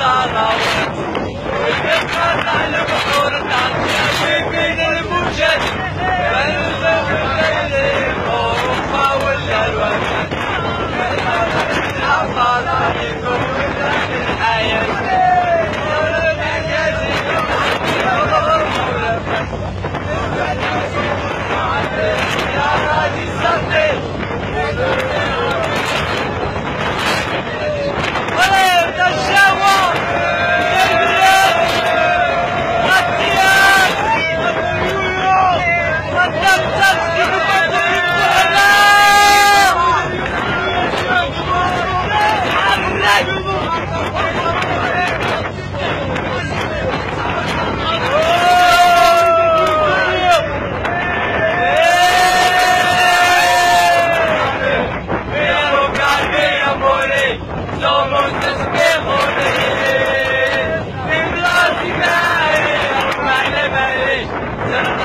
Yeah, I just something. Yeah.